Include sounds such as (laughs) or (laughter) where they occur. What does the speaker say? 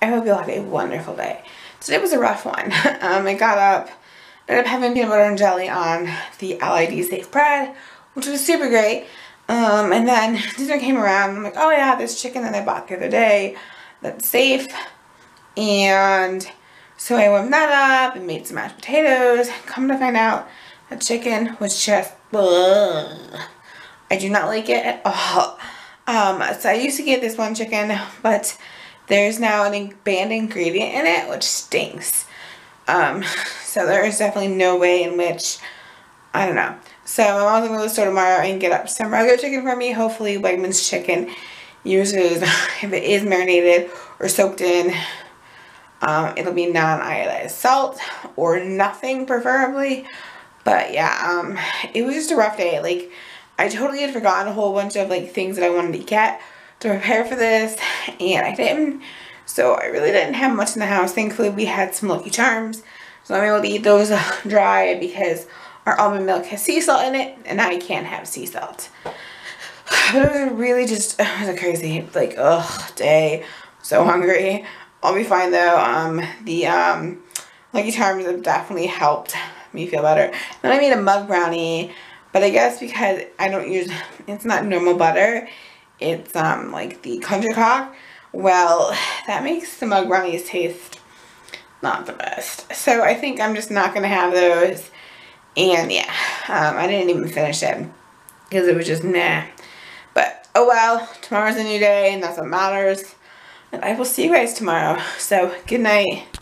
I hope you all have a wonderful day. Today was a rough one. (laughs) um, I got up, ended up having peanut butter and jelly on the LID Safe bread, which was super great. Um, and then dinner came around, I'm like, oh yeah, this chicken that I bought the other day, that's safe. And so I warmed that up and made some mashed potatoes. Come to find out, the chicken was just, ugh. I do not like it at all. Um, so I used to get this one chicken, but there's now an banned ingredient in it, which stinks. Um, so there is definitely no way in which, I don't know. So my mom's going to the store tomorrow and get up some regular chicken for me. Hopefully Wegmans chicken uses, (laughs) if it is marinated or soaked in, um, it'll be non-iodized salt or nothing preferably. But yeah, um, it was just a rough day. Like, I totally had forgotten a whole bunch of like things that I wanted to get to prepare for this and I didn't. So I really didn't have much in the house. Thankfully we had some Lucky Charms. So I'm able to eat those (laughs) dry because our almond milk has sea salt in it and I can't have sea salt. (sighs) But it was really just, (sighs) it was a crazy, like, ugh, day. So hungry. I'll be fine though. Um, the um, Lucky Charms have definitely helped me feel better. Then I made a mug brownie, but I guess because I don't use, it's not normal butter, it's um like the country crock. Well, that makes the mug brownies taste not the best. So I think I'm just not going to have those. And yeah, um, I didn't even finish it because it was just nah. But oh well, tomorrow's a new day and that's what matters. And I will see you guys tomorrow. So good night.